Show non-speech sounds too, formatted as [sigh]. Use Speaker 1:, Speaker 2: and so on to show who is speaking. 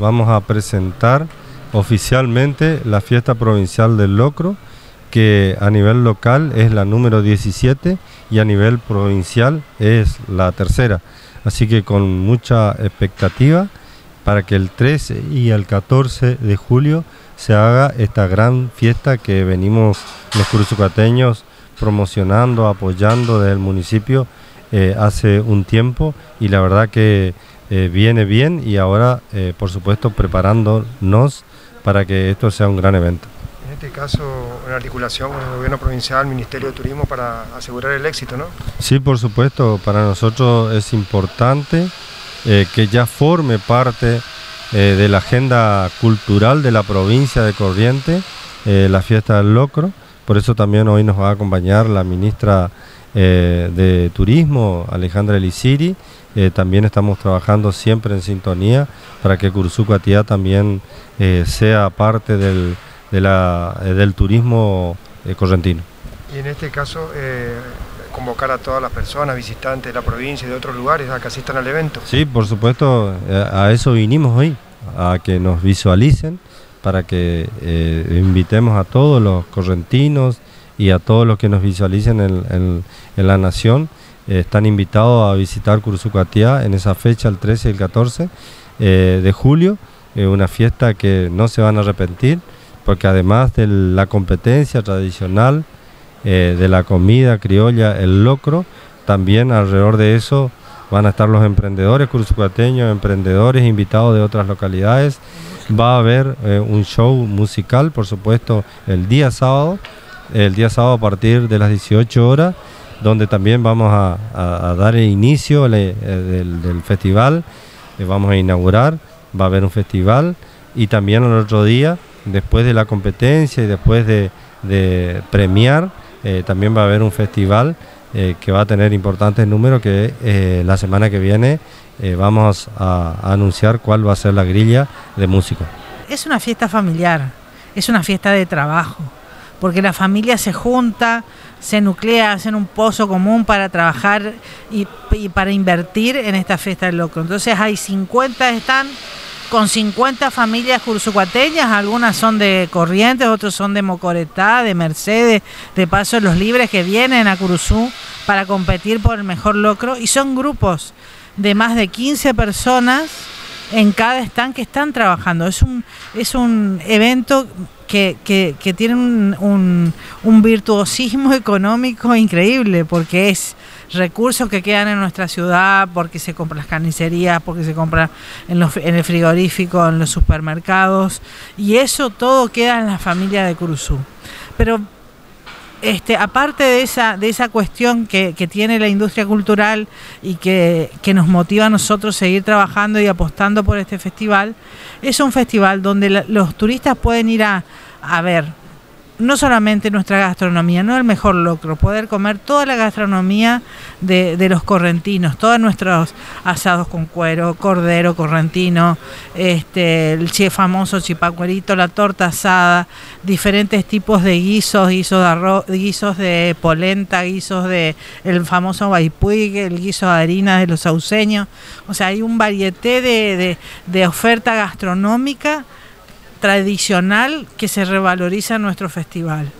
Speaker 1: vamos a presentar oficialmente la fiesta provincial del locro, que a nivel local es la número 17 y a nivel provincial es la tercera. Así que con mucha expectativa para que el 13 y el 14 de julio se haga esta gran fiesta que venimos los cruzucateños promocionando, apoyando desde el municipio eh, hace un tiempo y la verdad que eh, viene bien y ahora eh, por supuesto preparándonos para que esto sea un gran evento.
Speaker 2: En este caso, una articulación con el gobierno provincial, Ministerio de Turismo para asegurar el éxito, ¿no?
Speaker 1: Sí, por supuesto, para nosotros es importante que ya forme parte de la agenda cultural de la provincia de Corrientes, la fiesta del locro. Por eso también hoy nos va a acompañar la ministra eh, de Turismo, Alejandra Elisiri. Eh, también estamos trabajando siempre en sintonía para que Cursucatía también eh, sea parte del, del turismo correntino.
Speaker 2: Y en este caso, convocar a todas las personas, visitantes de la provincia y de otros lugares a que asistan al evento.
Speaker 1: Sí, por supuesto, a eso vinimos hoy, a que nos visualicen para que invitemos a todos los correntinos y a todos los que nos visualicen en, la nación. Eh, están invitados a visitar Cursucatía en esa fecha, el 13 y el 14 eh, de julio. una fiesta que no se van a arrepentir, porque además de la competencia tradicional, de la comida criolla, el locro, también alrededor de eso van a estar los emprendedores cursucateños, emprendedores invitados de otras localidades Va a haber eh, un show musical, por supuesto, el día sábado, el día sábado a partir de las 18 horas, donde también vamos a, dar el inicio eh, del, festival, eh, vamos a inaugurar, va a haber un festival. Y también el otro día, después de la competencia y después de, premiar, también va a haber un festival que va a tener importantes números que la semana que viene eh, vamos a, anunciar cuál va a ser la grilla de músicos.
Speaker 3: Es una fiesta familiar, es una fiesta de trabajo, porque la familia se junta, se nuclea, hacen un pozo común para trabajar y, para invertir en esta fiesta del locro. Entonces hay 50 están con 50 familias cursucuateñas, algunas son de Corrientes, otros son de Mocoretá, de Mercedes, de Paso los Libres que vienen a Curuzú para competir por el mejor locro. Y son grupos de más de 15 personas en cada stand que están trabajando. Es un, es un evento que, que, tiene un, un, virtuosismo [laughs] económico increíble, porque es recursos que quedan en nuestra ciudad, porque se compran las carnicerías, porque se compra en, los, en el frigorífico, en los supermercados, y eso todo queda en la familia de Cruzú. Pero este, aparte de esa, de esa cuestión que, tiene la industria cultural y que, nos motiva a nosotros seguir trabajando y apostando por este festival, es un festival donde los turistas pueden ir a, a ver no solamente nuestra gastronomía, no el mejor locro, poder comer toda la gastronomía de, los correntinos, todos nuestros asados con cuero, cordero correntino, este, el famoso chipacuerito, la torta asada, diferentes tipos de guisos, guisos de arroz, guisos de polenta, guisos de el famoso baipuig, el guiso de harina de los sauceños, o sea, hay un varieté de, de oferta gastronómica tradicional que se revaloriza en nuestro festival.